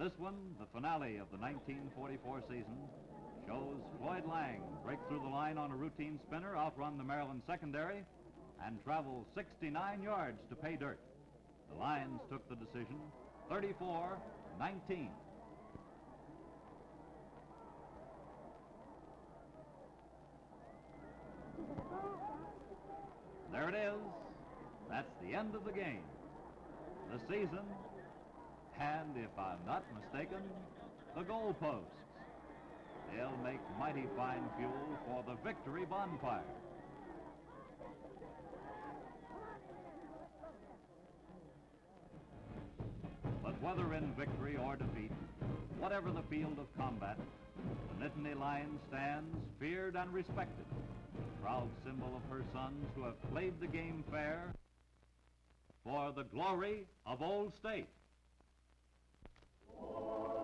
This one, the finale of the 1944 season, shows Floyd Lang break through the line on a routine spinner, outrun the Maryland secondary, and travel 69 yards to pay dirt. The Lions took the decision 34-19. There it is. That's the end of the game. The season, and if I'm not mistaken, the goalposts. They'll make mighty fine fuel for the victory bonfire. But whether in victory or defeat, whatever the field of combat, the Nittany Lion stands feared and respected, proud symbol of her sons who have played the game fair for the glory of Old State. Oh.